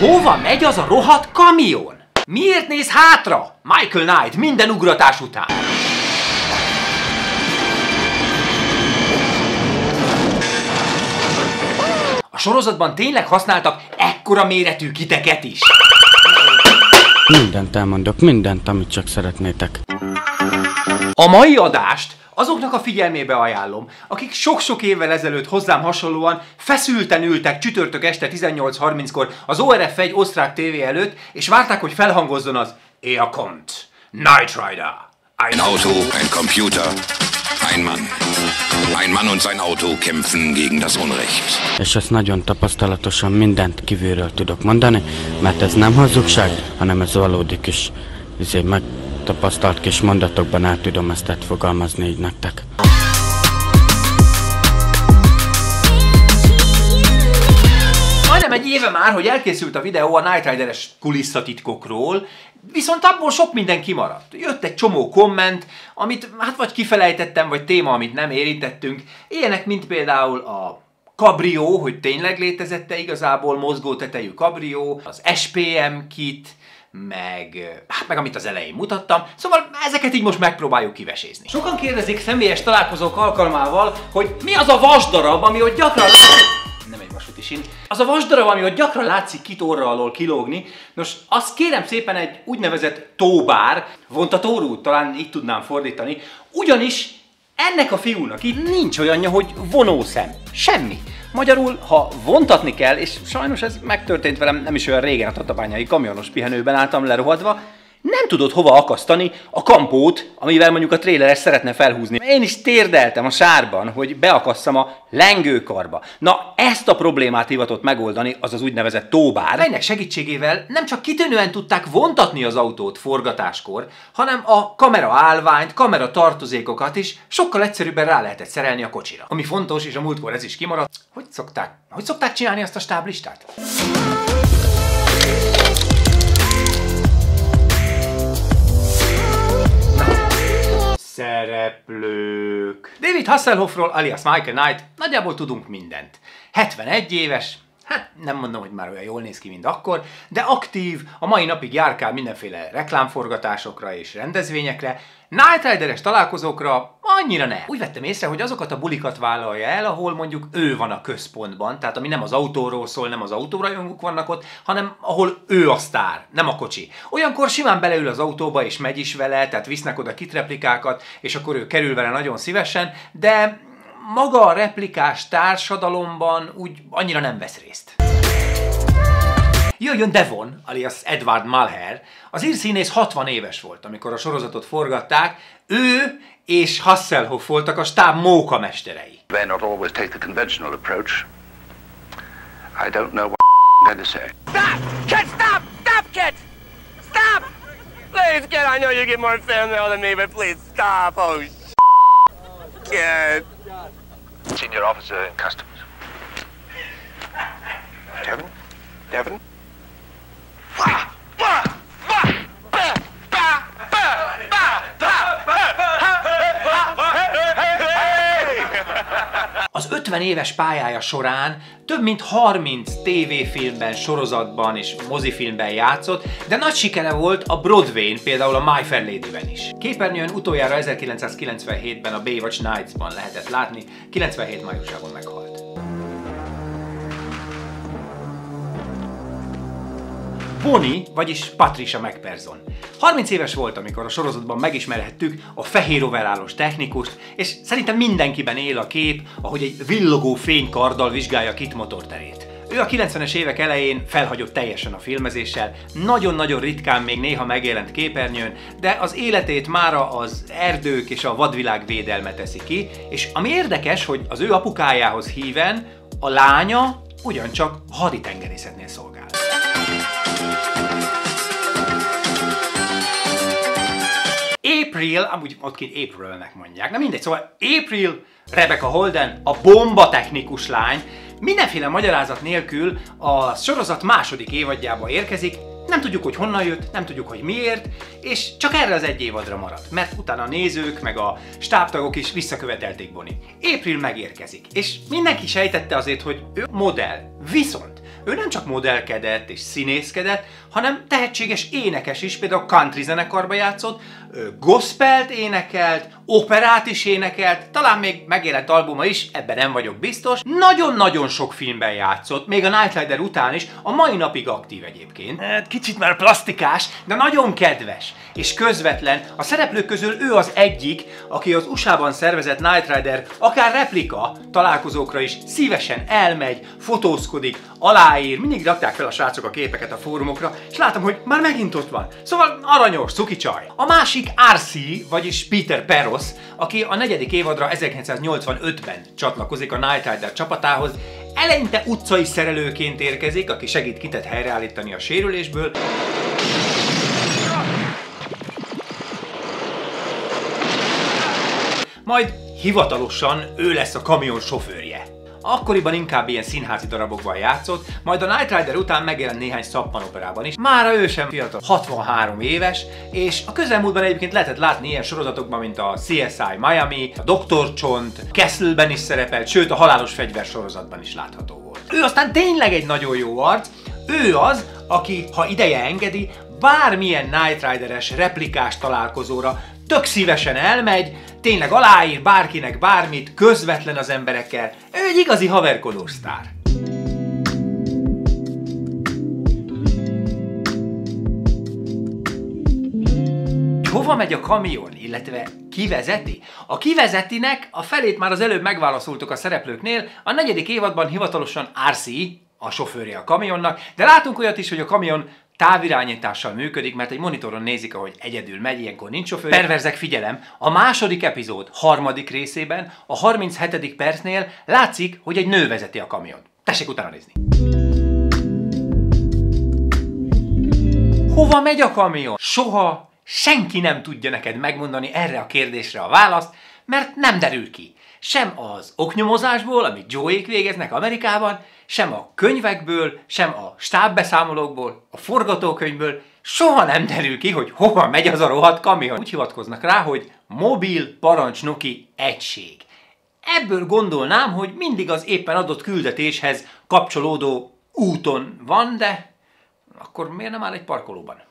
Hova megy az a rohadt kamion? Miért néz hátra? Michael Knight minden ugratás után. A sorozatban tényleg használtak ekkora méretű kiteket is. Mindent elmondok, mindent, amit csak szeretnétek. A mai adást azoknak a figyelmébe ajánlom, akik sok-sok évvel ezelőtt hozzám hasonlóan feszülten ültek csütörtök este 18.30-kor az ORF 1 osztrák tévé előtt, és várták, hogy felhangozzon az kommt, Knight Rider. Ein Auto, ein Computer, ein Mann. Ein Mann und sein Auto kämpfen gegen das Unrecht. És ezt nagyon tapasztalatosan mindent kívülről tudok mondani, mert ez nem hazugság, hanem ez valódi kis, izé, megtapasztalt kis mondatokban el tudom ezt fogalmazni így nektek. Éve már, hogy elkészült a videó a Night Rider-es kulisszatitkokról, viszont abból sok minden kimaradt. Jött egy csomó komment, amit hát vagy kifelejtettem, vagy téma, amit nem érintettünk. Ilyenek, mint például a kabrió, hogy tényleg létezette igazából mozgótetejű kabrió, az SPM kit, meg, hát meg amit az elején mutattam. Szóval ezeket így most megpróbáljuk kivesézni. Sokan kérdezik személyes találkozók alkalmával, hogy mi az a vasdarab, ami ott gyakran nem sín. Az a vasdarab, ami ott gyakran látszik kit orra alól kilógni. Nos, azt kérem szépen egy úgynevezett tóbár, vontatórút, talán így tudnám fordítani, ugyanis ennek a fiúnak itt nincs olyanja, hogy vonószem. Semmi. Magyarul, ha vontatni kell, és sajnos ez megtörtént velem nem is olyan régen a tatabányai kamionos pihenőben álltam lerohadva, nem tudod hova akasztani a kampót, amivel mondjuk a tréleres szeretne felhúzni. Én is térdeltem a sárban, hogy beakasszam a lengőkarba. Na, ezt a problémát hivatott megoldani az az úgynevezett tóbár, melynek segítségével nem csak kitűnően tudták vontatni az autót forgatáskor, hanem a kamera állványt, kamera tartozékokat is sokkal egyszerűbben rá lehetett szerelni a kocsira. Ami fontos, és a múltkor ez is kimaradt, hogy szokták, hogy szokták csinálni azt a stáblistát? Szereplők. David Hasselhoffról, alias Michael Knight, nagyjából tudunk mindent. 71 éves, hát nem mondom, hogy már olyan jól néz ki, mint akkor, de aktív, a mai napig járkál mindenféle reklámforgatásokra és rendezvényekre, Night Rider-es találkozókra annyira nem. Úgy vettem észre, hogy azokat a bulikat vállalja el, ahol mondjuk ő van a központban, tehát ami nem az autóról szól, nem az autórajongók vannak ott, hanem ahol ő a sztár, nem a kocsi. Olyankor simán beleül az autóba és megy is vele, tehát visznek oda kitreplikákat, és akkor ő kerül vele nagyon szívesen, de maga a replikás társadalomban úgy annyira nem vesz részt. Jöjjön Devon, alias Edward Malher. Az írszínész 60 éves volt, amikor a sorozatot forgatták. Ő és Hasselhoff voltak a stáb móka mesterei. may not always take the conventional approach. I don't know what I'm going to say. Stop! Kid, stop! Stop, kid! Stop! Please, kid, I know you get more mail than me, but please stop. Oh, Senior officer in customs. Devon? Devon? Az 50 éves pályája során több mint 30 tévéfilmben, sorozatban és mozifilmben játszott, de nagy sikere volt a Broadway-n, például a My Fair Lady-ben is. Képernyőn utoljára 1997-ben a Baywatch Nights-ban lehetett látni, 97 májusában meghalt. Bonnie, vagyis Patricia McPherson. 30 éves volt, amikor a sorozatban megismerhettük a fehér overálos technikust, és szerintem mindenkiben él a kép, ahogy egy villogó fénykarddal vizsgálja Kit motorterét. Ő a 90-es évek elején felhagyott teljesen a filmezéssel, nagyon-nagyon ritkán még néha megjelent képernyőn, de az életét mára az erdők és a vadvilág védelme teszi ki, és ami érdekes, hogy az ő apukájához híven a lánya ugyancsak haditengerészetnél szolgál. April, amúgy ott kint Aprilnek mondják, na mindegy, szóval April, Rebecca Holden, a bomba technikus lány, mindenféle magyarázat nélkül a sorozat második évadjába érkezik, nem tudjuk, hogy honnan jött, nem tudjuk, hogy miért, és csak erre az egy évadra maradt, mert utána a nézők, meg a stábtagok is visszakövetelték Bonnie. April megérkezik, és mindenki sejtette azért, hogy ő modell. Viszont ő nem csak modellkedett és színészkedett, hanem tehetséges énekes is, például country zenekarba játszott, gospelt énekelt, operát is énekelt, talán még megjelent albuma is, ebben nem vagyok biztos. Nagyon-nagyon sok filmben játszott, még a Night Rider után is, a mai napig aktív egyébként. Hát kicsit már plastikás, de nagyon kedves és közvetlen. A szereplők közül ő az egyik, aki az USA-ban szervezett Night Rider, akár replika találkozókra is szívesen elmegy, fotózkodik, aláír, mindig rakták fel a srácok a képeket a fórumokra, és látom, hogy már megint ott van. Szóval aranyos, cuki csaj. A másik RC, vagyis Peter Peros, aki a negyedik évadra 1985-ben csatlakozik a Night Rider csapatához, eleinte utcai szerelőként érkezik, aki segít kitet helyreállítani a sérülésből, majd hivatalosan ő lesz a kamion sofőrje. Akkoriban inkább ilyen színházi darabokban játszott, majd a Night Rider után megjelent néhány szappanoperában is. Mára ő sem fiatal, 63 éves, és a közelmúltban egyébként lehetett látni ilyen sorozatokban, mint a CSI Miami, a Dr. Csont, Castle-ben is szerepelt, sőt a Halálos Fegyver sorozatban is látható volt. Ő aztán tényleg egy nagyon jó arc, ő az, aki, ha ideje engedi, bármilyen Night Rider-es replikás találkozóra tök szívesen elmegy, tényleg aláír bárkinek bármit, közvetlen az emberekkel. Ő egy igazi haverkodó sztár. Hova megy a kamion, illetve ki vezeti? A kivezetinek a felét már az előbb megválaszoltuk a szereplőknél, a negyedik évadban hivatalosan RC, a sofőrje a kamionnak, de látunk olyat is, hogy a kamion távirányítással működik, mert egy monitoron nézik, ahogy egyedül megy, ilyenkor nincs sofőr. Perverzek, figyelem! A második epizód harmadik részében, a 37. percnél látszik, hogy egy nő vezeti a kamion. Tessék utána nézni! Hova megy a kamion? Soha senki nem tudja neked megmondani erre a kérdésre a választ, mert nem derül ki. Sem az oknyomozásból, amit Joék végeznek Amerikában, sem a könyvekből, sem a stábbeszámolókból, a forgatókönyvből soha nem derül ki, hogy hova megy az a rohadt kamion. Úgy hivatkoznak rá, hogy mobil parancsnoki egység. Ebből gondolnám, hogy mindig az éppen adott küldetéshez kapcsolódó úton van, de akkor miért nem áll egy parkolóban?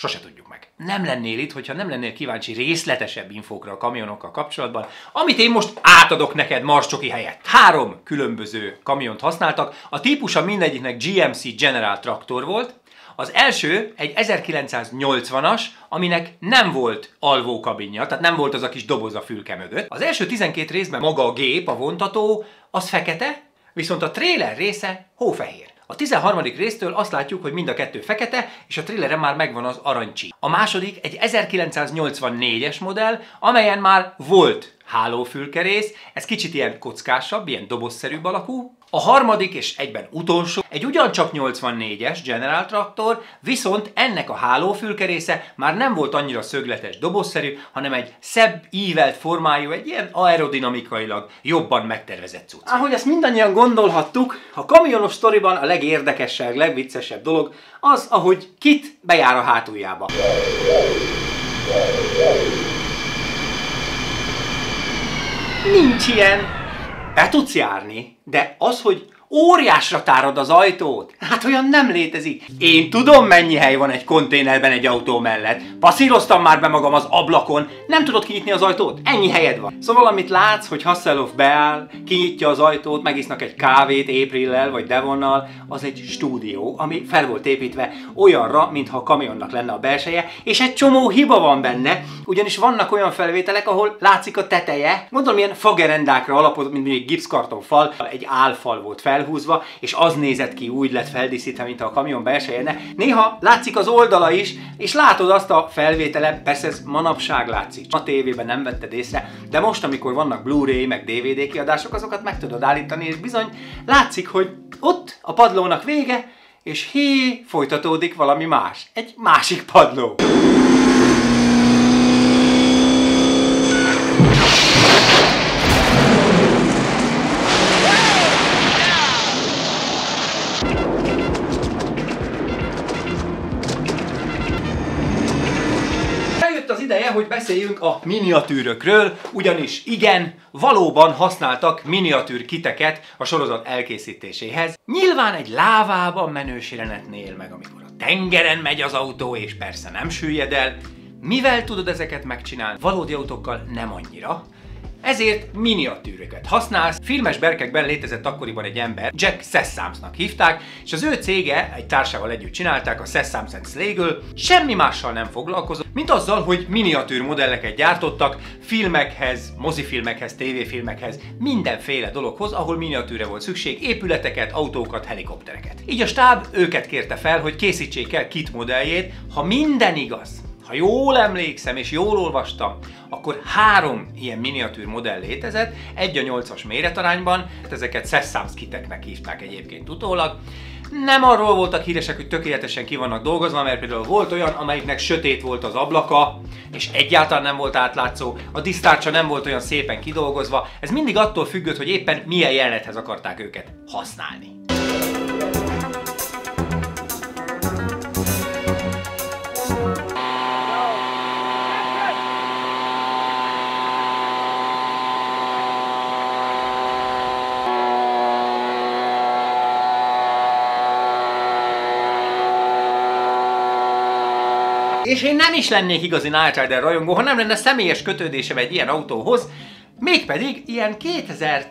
Sose tudjuk meg. Nem lennél itt, hogyha nem lennél kíváncsi részletesebb infókra a kamionokkal kapcsolatban, amit én most átadok neked Marscsoki helyett. Három különböző kamiont használtak, a típusa mindegyiknek GMC General Traktor volt, az első egy 1980-as, aminek nem volt alvókabinja, tehát nem volt az a kis doboz a fülke mögött. Az első 12 részben maga a gép, a vontató, az fekete, viszont a trailer része hófehér. A 13. résztől azt látjuk, hogy mind a kettő fekete, és a trilleren már megvan az arancsi. A második egy 1984-es modell, amelyen már volt hálófülkerész, ez kicsit ilyen kockásabb, ilyen dobozszerűbb alakú, a harmadik és egyben utolsó, egy ugyancsak 84-es General Traktor, viszont ennek a hálófülkerésze már nem volt annyira szögletes dobozszerű, hanem egy szebb, ívelt formájú, egy ilyen aerodinamikailag jobban megtervezett cucc. Ahogy ezt mindannyian gondolhattuk, a kamionos sztoriban a legérdekesebb, legviccesebb dolog az, ahogy kit bejár a hátuljába. Nincs ilyen! Be tudsz járni, de az, hogy óriásra tárad az ajtót, hát olyan nem létezik. Én tudom, mennyi hely van egy konténerben egy autó mellett. Passzíroztam már be magam az ablakon, nem tudod kinyitni az ajtót? Ennyi helyed van. Szóval amit látsz, hogy Hasselhoff beáll, kinyitja az ajtót, megisznak egy kávét Aprillel vagy Devonnal, az egy stúdió, ami fel volt építve olyanra, mintha a kamionnak lenne a belseje, és egy csomó hiba van benne, ugyanis vannak olyan felvételek, ahol látszik a teteje. Mondom, ilyen fagerendákra alapozott, mint egy gipszkartonfal, egy álfal volt fel, felhúzva, és az nézett ki, úgy lett feldíszítve, mint a kamion belseje. Néha látszik az oldala is, és látod azt a felvételen, persze ez manapság látszik. A tévében nem vetted észre, de most, amikor vannak Blu-ray meg DVD kiadások, azokat meg tudod állítani, és bizony látszik, hogy ott a padlónak vége, és hé, folytatódik valami más. Egy másik padló. Ideje, hogy beszéljünk a miniatűrökről, ugyanis igen, valóban használtak miniatűr kiteket a sorozat elkészítéséhez. Nyilván egy lávában menős jelenetnél, meg amikor a tengeren megy az autó, és persze nem süllyed el. Mivel tudod ezeket megcsinálni? Valódi autókkal nem annyira. Ezért miniatűröket használsz. Filmes berkekben létezett akkoriban egy ember, Jack Sessamsnak hívták, és az ő cége egy társával együtt csinálták, a Sessams and semmi mással nem foglalkozott, mint azzal, hogy miniatűr modelleket gyártottak filmekhez, mozifilmekhez, tévéfilmekhez, mindenféle dologhoz, ahol miniatűre volt szükség, épületeket, autókat, helikoptereket. Így a stáb őket kérte fel, hogy készítsék el kit modelljét, ha minden igaz, ha jól emlékszem és jól olvastam, akkor három ilyen miniatűr modell létezett, egy a 8-as méretarányban, ezeket Sessams kiteknek hívták egyébként utólag. Nem arról voltak híresek, hogy tökéletesen ki vannak dolgozva, mert például volt olyan, amelyiknek sötét volt az ablaka, és egyáltalán nem volt átlátszó, a disztárcsa nem volt olyan szépen kidolgozva, ez mindig attól függött, hogy éppen milyen jelenethez akarták őket használni. És én nem is lennék igazi Night Rider rajongó, ha nem lenne személyes kötődésem egy ilyen autóhoz, mégpedig ilyen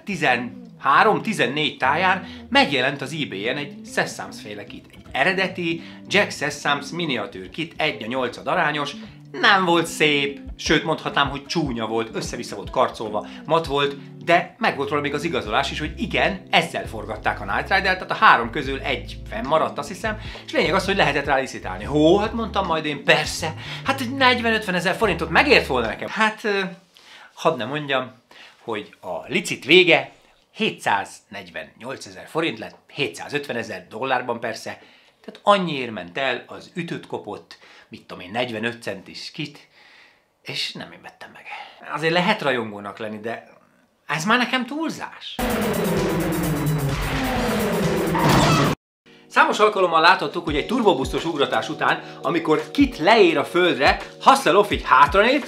2013-14 táján megjelent az eBay-en egy Sessams féle kit. Egy eredeti Jack Sessams miniatűr kit, 1 a 8 arányos, nem volt szép, sőt mondhatnám, hogy csúnya volt, össze-vissza volt karcolva, mat volt, de meg volt róla még az igazolás is, hogy igen, ezzel forgatták a Night Rider, tehát a három közül egy fennmaradt, azt hiszem, és lényeg az, hogy lehetett rá licitálni. Hó, hát mondtam majd én, persze, hát 40-50 ezer forintot megért volna nekem. Hát, hadd ne mondjam, hogy a licit vége 748 ezer forint lett, 750 ezer dollárban persze, tehát annyiért ment el az ütött kopott, mit tudom én, 45 centis kit, és nem én vettem meg. Azért lehet rajongónak lenni, de ez már nekem túlzás. Számos alkalommal láthattuk, hogy egy turbobusztos ugratás után, amikor Kit leér a földre, Hasselhoff így hátranéz,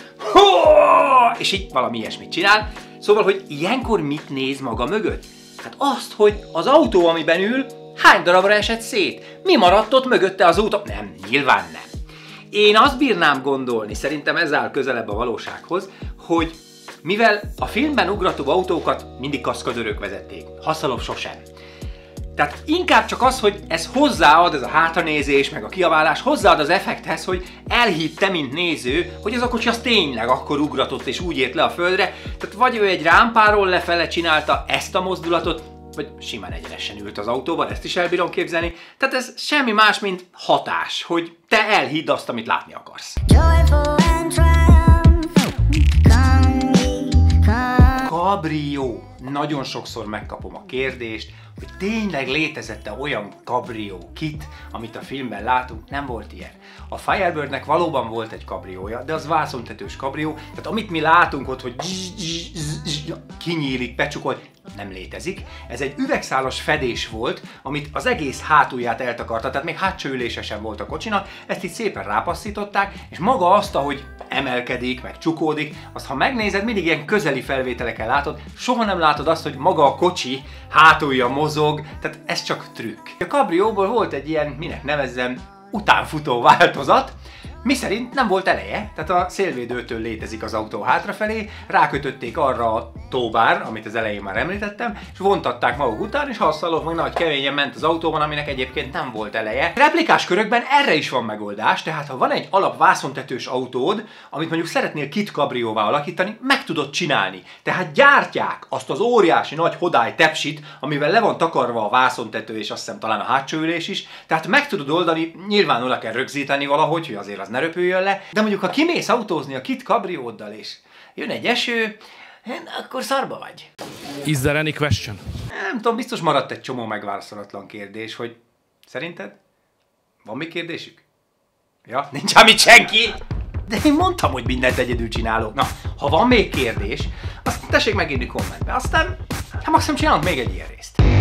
és így valami ilyesmit csinál. Szóval, hogy ilyenkor mit néz maga mögött? Hát azt, hogy az autó, amiben ül, hány darabra esett szét? Mi maradt ott mögötte az út? Nem, nyilván nem. Én azt bírnám gondolni, szerintem ez áll közelebb a valósághoz, hogy mivel a filmben ugrató autókat mindig kaszkadőrök vezették, Hasselhoff sosem. Tehát inkább csak az, hogy ez hozzáad, ez a hátranézés, meg a kiabálás, hozzáad az effekthez, hogy elhitte, mint néző, hogy ez a kocsi az tényleg akkor ugratott és úgy ért le a földre. Tehát vagy ő egy rámpáról lefele csinálta ezt a mozdulatot, vagy simán egyenesen ült az autóban, ezt is elbírom képzelni. Tehát ez semmi más, mint hatás, hogy te elhidd azt, amit látni akarsz. Cabrio. Nagyon sokszor megkapom a kérdést, hogy tényleg létezette olyan Cabrio kit, amit a filmben látunk, nem volt ilyen. A Firebirdnek valóban volt egy kabriója, de az vászontetős kabrió, tehát amit mi látunk ott, hogy kinyílik, becsukol, nem létezik. Ez egy üvegszálas fedés volt, amit az egész hátulját eltakarta, tehát még hátsó ülése sem volt a kocsinak, ezt itt szépen rápasszították, és maga azt, ahogy emelkedik, meg csukódik, azt ha megnézed, mindig ilyen közeli felvételekkel látod, soha nem látod azt, hogy maga a kocsi hátulja mozog, tehát ez csak trükk. A kabrióból volt egy ilyen, minek nevezzem, utánfutó változat, mi szerint nem volt eleje, tehát a szélvédőtől létezik az autó hátrafelé, rákötötték arra a tóbár, amit az elején már említettem, és vontatták maguk után, és hasszalok meg nagy keményen ment az autóban, aminek egyébként nem volt eleje. Replikás körökben erre is van megoldás, tehát ha van egy alap vászontetős autód, amit mondjuk szeretnél kit kabrióvá alakítani, meg tudod csinálni. Tehát gyártják azt az óriási nagy hodály tepsit, amivel le van takarva a vászontető, és azt hiszem talán a hátsó ülés is, tehát meg tudod oldani, nyilván oda kell rögzíteni valahogy, hogy azért az ne röpüljön le, de mondjuk ha kimész autózni a kit kabrióddal és jön egy eső, akkor szarba vagy. Is there any question? Nem tudom, biztos maradt egy csomó megválaszolatlan kérdés, hogy szerinted van még kérdésük? Ja, nincs amit senki! De én mondtam, hogy mindent egyedül csinálok. Na, ha van még kérdés, azt tessék megírni kommentbe. Aztán, hát maximum csinálunk még egy ilyen részt.